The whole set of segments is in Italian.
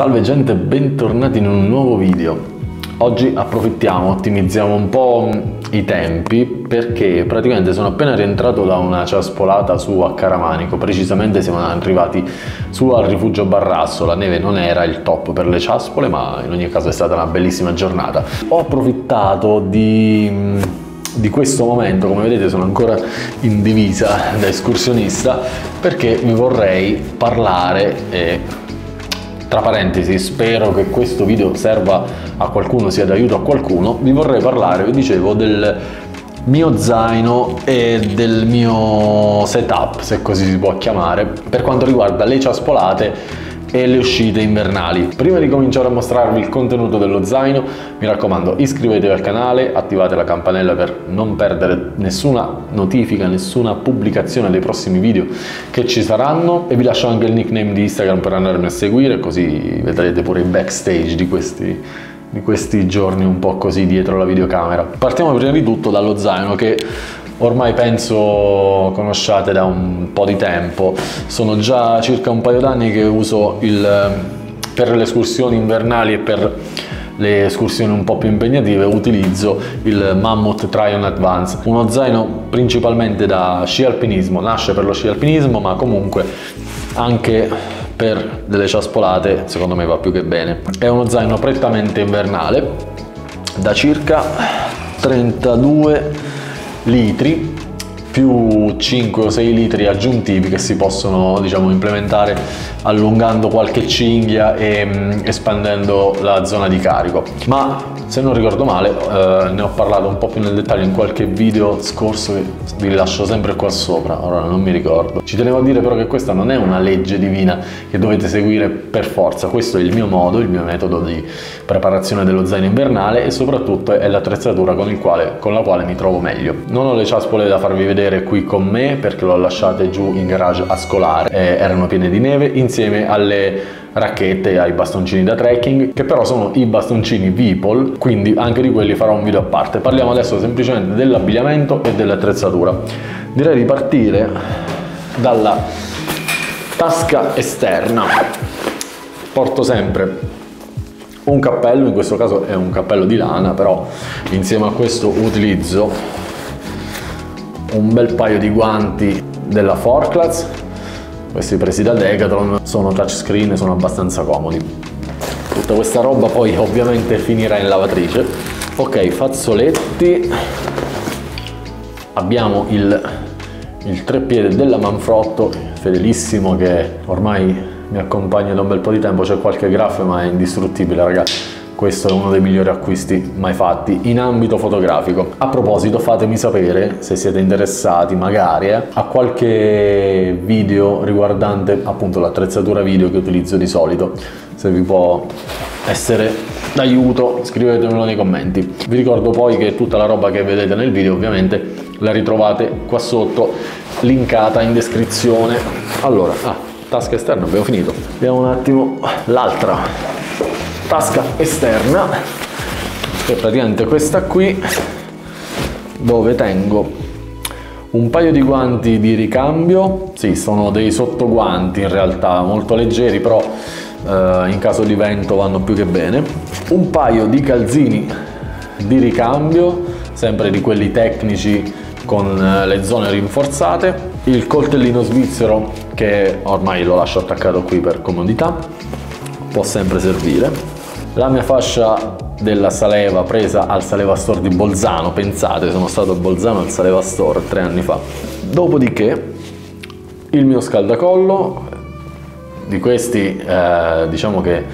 Salve gente, bentornati in un nuovo video. Oggi approfittiamo, ottimizziamo un po' i tempi perché praticamente sono appena rientrato da una ciaspolata su a Caramanico, precisamente siamo arrivati su al rifugio Barrasso, la neve non era il top per le ciaspole ma in ogni caso è stata una bellissima giornata. Ho approfittato di di questo momento, come vedete sono ancora in divisa da escursionista, perché vi vorrei parlare e tra parentesi, spero che questo video serva a qualcuno, sia d'aiuto a qualcuno, vi vorrei parlare, vi dicevo, del mio zaino e del mio setup, se così si può chiamare, per quanto riguarda le ciaspolate e le uscite invernali. Prima di cominciare a mostrarvi il contenuto dello zaino, mi raccomando iscrivetevi al canale, attivate la campanella per non perdere nessuna notifica, nessuna pubblicazione dei prossimi video che ci saranno e vi lascio anche il nickname di Instagram per andarmi a seguire così vedrete pure i backstage di questi di questi giorni un po' così dietro la videocamera. Partiamo prima di tutto dallo zaino che ormai penso conosciate da un po' di tempo. Sono già circa un paio d'anni che uso il, per le escursioni invernali e per le escursioni un po' più impegnative utilizzo il Mammoth Tryon Advance, uno zaino principalmente da sci alpinismo, nasce per lo sci alpinismo ma comunque anche per delle ciaspolate secondo me va più che bene. È uno zaino prettamente invernale da circa 32 litri più 5 o 6 litri aggiuntivi che si possono diciamo, implementare allungando qualche cinghia e mm, espandendo la zona di carico. Ma se non ricordo male eh, ne ho parlato un po' più nel dettaglio in qualche video scorso che vi lascio sempre qua sopra ora non mi ricordo. Ci tenevo a dire però che questa non è una legge divina che dovete seguire per forza. Questo è il mio modo il mio metodo di preparazione dello zaino invernale e soprattutto è l'attrezzatura con, con la quale mi trovo meglio. Non ho le ciaspole da farvi vedere qui con me perché l'ho lasciate giù in garage a scolare, eh, erano piene di neve insieme alle racchette ai bastoncini da trekking che però sono i bastoncini Vipol quindi anche di quelli farò un video a parte. Parliamo adesso semplicemente dell'abbigliamento e dell'attrezzatura. Direi di partire dalla tasca esterna. Porto sempre un cappello in questo caso è un cappello di lana però insieme a questo utilizzo un bel paio di guanti della Forklaz questi presi da Decathlon sono touchscreen e sono abbastanza comodi. Tutta questa roba poi ovviamente finirà in lavatrice. Ok fazzoletti. Abbiamo il, il treppiede della Manfrotto fedelissimo che ormai mi accompagna da un bel po' di tempo. C'è qualche graffio ma è indistruttibile ragazzi questo è uno dei migliori acquisti mai fatti in ambito fotografico. A proposito fatemi sapere se siete interessati magari eh, a qualche video riguardante appunto l'attrezzatura video che utilizzo di solito, se vi può essere d'aiuto scrivetemelo nei commenti. Vi ricordo poi che tutta la roba che vedete nel video ovviamente la ritrovate qua sotto linkata in descrizione. Allora, ah, tasca esterna abbiamo finito. Vediamo un attimo l'altra tasca esterna che è praticamente questa qui dove tengo un paio di guanti di ricambio. Sì sono dei sottoguanti in realtà molto leggeri però eh, in caso di vento vanno più che bene. Un paio di calzini di ricambio sempre di quelli tecnici con eh, le zone rinforzate. Il coltellino svizzero che ormai lo lascio attaccato qui per comodità può sempre servire la mia fascia della Saleva presa al Saleva Store di Bolzano, pensate, sono stato a Bolzano al Saleva Store tre anni fa. Dopodiché il mio scaldacollo, di questi eh, diciamo che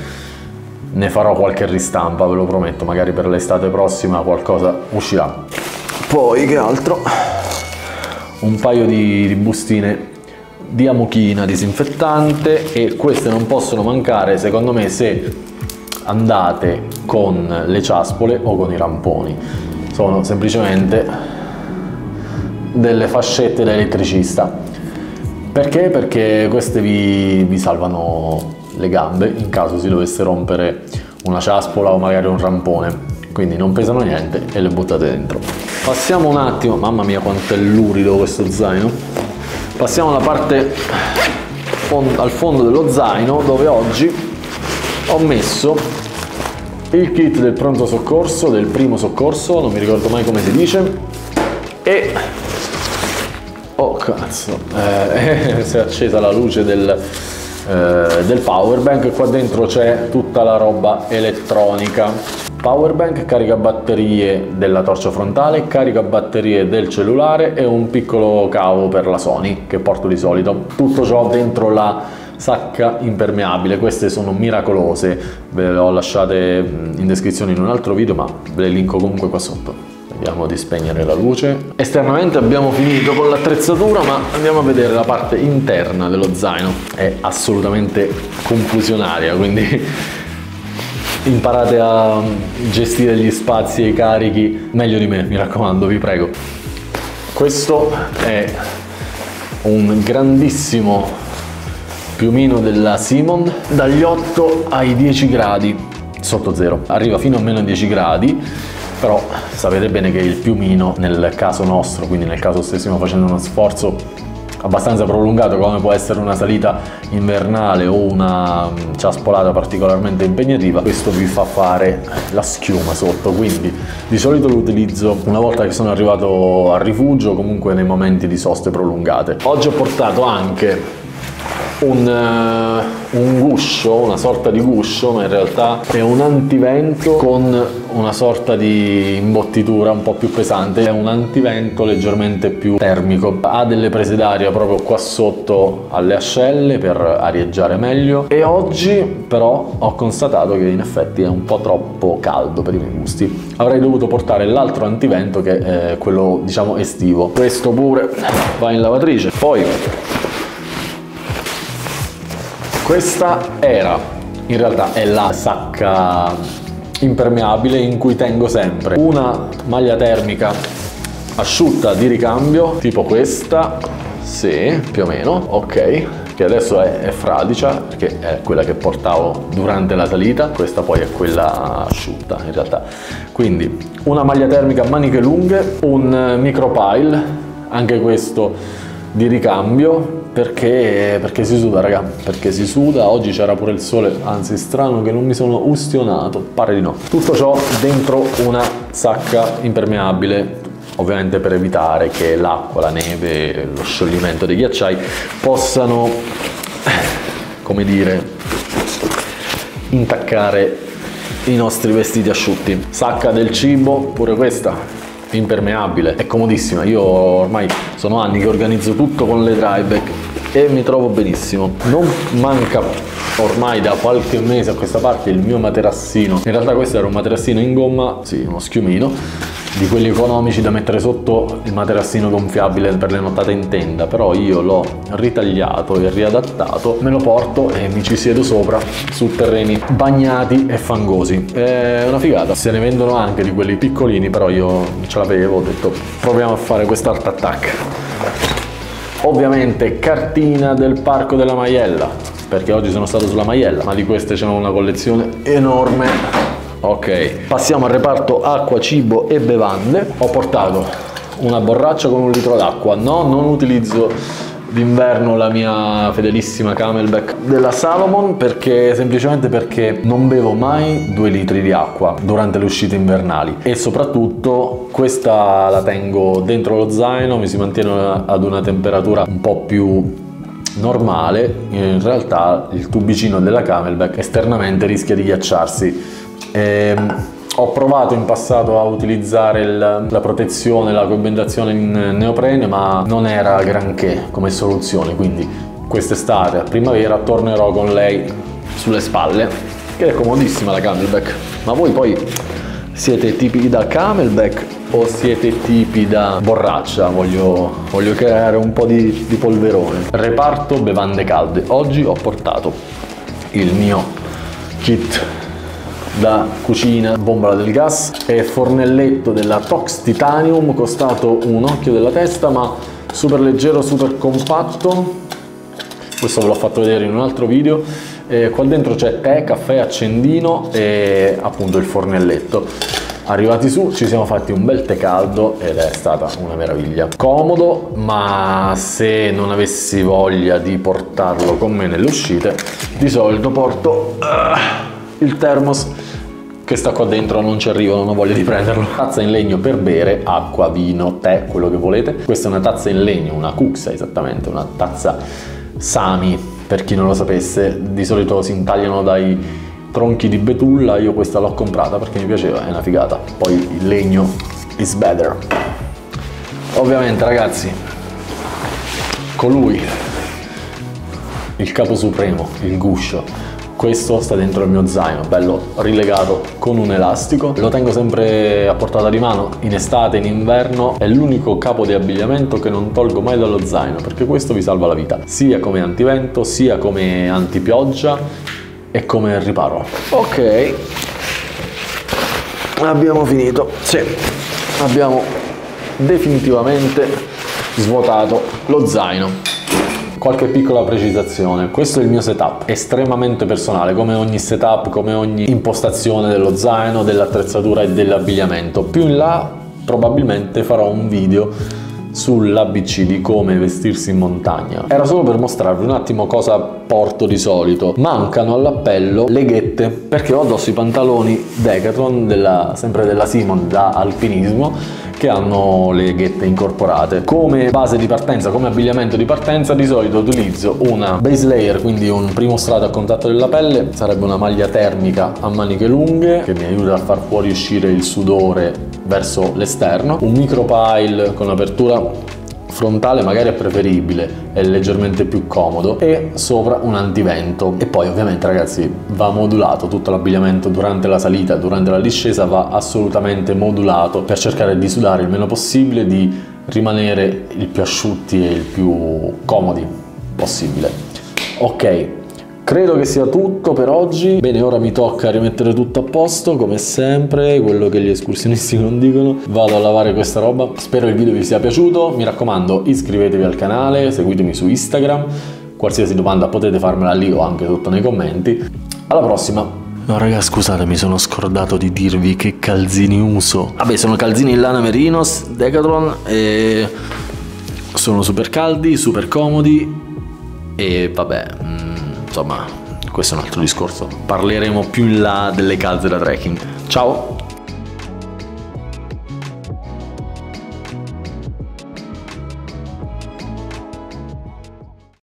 ne farò qualche ristampa, ve lo prometto, magari per l'estate prossima qualcosa uscirà. Poi che altro? Un paio di, di bustine di amochina disinfettante e queste non possono mancare secondo me se andate con le ciaspole o con i ramponi. Sono semplicemente delle fascette da elettricista. Perché? Perché queste vi, vi salvano le gambe in caso si dovesse rompere una ciaspola o magari un rampone. Quindi non pesano niente e le buttate dentro. Passiamo un attimo, mamma mia quanto è lurido questo zaino. Passiamo alla parte al fondo dello zaino dove oggi ho messo il kit del pronto soccorso, del primo soccorso, non mi ricordo mai come si dice, e... Oh cazzo, eh, si è accesa la luce del, eh, del power qua dentro c'è tutta la roba elettronica. Power bank, carica batterie della torcia frontale, carica batterie del cellulare e un piccolo cavo per la Sony che porto di solito. Tutto ciò dentro la sacca impermeabile. Queste sono miracolose. Ve le ho lasciate in descrizione in un altro video ma ve le linko comunque qua sotto. Vediamo di spegnere la luce. Esternamente abbiamo finito con l'attrezzatura ma andiamo a vedere la parte interna dello zaino. È assolutamente confusionaria quindi imparate a gestire gli spazi e i carichi meglio di me mi raccomando vi prego. Questo è un grandissimo piumino della Simon dagli 8 ai 10 gradi sotto zero. Arriva fino a meno 10 gradi però sapete bene che il piumino nel caso nostro quindi nel caso stessimo facendo uno sforzo abbastanza prolungato come può essere una salita invernale o una ciaspolata particolarmente impegnativa questo vi fa fare la schiuma sotto. Quindi di solito lo utilizzo una volta che sono arrivato al rifugio comunque nei momenti di soste prolungate. Oggi ho portato anche un, uh, un, guscio, una sorta di guscio, ma in realtà è un antivento con una sorta di imbottitura un po' più pesante, è un antivento leggermente più termico, ha delle prese d'aria proprio qua sotto alle ascelle per arieggiare meglio e oggi però ho constatato che in effetti è un po' troppo caldo per i miei gusti. Avrei dovuto portare l'altro antivento che è quello diciamo estivo. Questo pure va in lavatrice. Poi questa era, in realtà è la sacca impermeabile in cui tengo sempre. Una maglia termica asciutta di ricambio, tipo questa, sì, più o meno, ok, che adesso è, è, fradicia perché è quella che portavo durante la salita questa poi è quella asciutta in realtà. Quindi una maglia termica a maniche lunghe un micropile anche questo di ricambio perché, perché si suda raga, perché si suda, oggi c'era pure il sole, anzi strano che non mi sono ustionato, pare di no. Tutto ciò dentro una sacca impermeabile, ovviamente per evitare che l'acqua, la neve, lo scioglimento dei ghiacciai possano, come dire, intaccare i nostri vestiti asciutti. Sacca del cibo, pure questa, impermeabile, è comodissima. Io ormai sono anni che organizzo tutto con le dryback e mi trovo benissimo. Non manca ormai da qualche mese a questa parte il mio materassino. In realtà questo era un materassino in gomma, sì, uno schiumino di quelli economici da mettere sotto il materassino gonfiabile per le nottate in tenda però io l'ho ritagliato e riadattato me lo porto e mi ci siedo sopra su terreni bagnati e fangosi è una figata se ne vendono anche di quelli piccolini però io ce l'avevo ho detto proviamo a fare quest'art attack ovviamente cartina del parco della Maiella perché oggi sono stato sulla Maiella ma di queste c'è una collezione enorme. Ok passiamo al reparto acqua cibo e bevande. Ho portato una borraccia con un litro d'acqua. No non utilizzo d'inverno la mia fedelissima camelback della Salomon perché semplicemente perché non bevo mai due litri di acqua durante le uscite invernali. E soprattutto questa la tengo dentro lo zaino mi si mantiene ad una temperatura un po' più normale. In realtà il tubicino della camelback esternamente rischia di ghiacciarsi. Eh, ho provato in passato a utilizzare il, la protezione, la coibentazione in neoprene, ma non era granché come soluzione, quindi quest'estate, a primavera, tornerò con lei sulle spalle, che è comodissima la camelback. Ma voi poi siete tipi da camelback o siete tipi da borraccia? Voglio, voglio creare un po' di, di polverone. Reparto bevande calde. Oggi ho portato il mio kit da cucina, bombola del gas e fornelletto della Tox Titanium costato un occhio della testa ma super leggero, super compatto. Questo ve l'ho fatto vedere in un altro video. E qua dentro c'è tè, caffè, accendino e appunto il fornelletto. Arrivati su ci siamo fatti un bel tè caldo ed è stata una meraviglia. Comodo ma se non avessi voglia di portarlo con me nelle uscite di solito porto uh, il thermos che sta qua dentro, non ci arrivo, non ho voglia di prenderlo. Tazza in legno per bere, acqua, vino, tè, quello che volete. Questa è una tazza in legno, una cuxa esattamente, una tazza Sami, per chi non lo sapesse. Di solito si intagliano dai tronchi di betulla, io questa l'ho comprata perché mi piaceva, è una figata. Poi il legno is better. Ovviamente ragazzi, colui, il capo supremo, il guscio, questo sta dentro il mio zaino, bello rilegato con un elastico. Lo tengo sempre a portata di mano in estate, in inverno. È l'unico capo di abbigliamento che non tolgo mai dallo zaino perché questo vi salva la vita, sia come antivento, sia come antipioggia e come riparo. Ok, abbiamo finito. Sì, abbiamo definitivamente svuotato lo zaino qualche piccola precisazione. Questo è il mio setup, estremamente personale, come ogni setup, come ogni impostazione dello zaino, dell'attrezzatura e dell'abbigliamento. Più in là probabilmente farò un video sull'ABC di come vestirsi in montagna. Era solo per mostrarvi un attimo cosa porto di solito. Mancano all'appello le ghette perché ho addosso i pantaloni Decathlon, della, sempre della Simon da alpinismo che hanno le ghette incorporate. Come base di partenza, come abbigliamento di partenza, di solito utilizzo una base layer, quindi un primo strato a contatto della pelle, sarebbe una maglia termica a maniche lunghe che mi aiuta a far fuoriuscire il sudore verso l'esterno, un micro pile con apertura frontale magari è preferibile, è leggermente più comodo e sopra un antivento e poi ovviamente ragazzi va modulato tutto l'abbigliamento durante la salita, durante la discesa va assolutamente modulato per cercare di sudare il meno possibile, di rimanere il più asciutti e il più comodi possibile. Ok, Credo che sia tutto per oggi. Bene, ora mi tocca rimettere tutto a posto, come sempre, quello che gli escursionisti non dicono. Vado a lavare questa roba. Spero il video vi sia piaciuto. Mi raccomando, iscrivetevi al canale, seguitemi su Instagram. Qualsiasi domanda potete farmela lì o anche sotto nei commenti. Alla prossima! No raga scusate mi sono scordato di dirvi che calzini uso Vabbè sono calzini in lana Merinos Decathlon e sono super caldi, super comodi e vabbè insomma questo è un altro discorso. Parleremo più in là delle calze da trekking. Ciao!